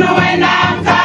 when I'm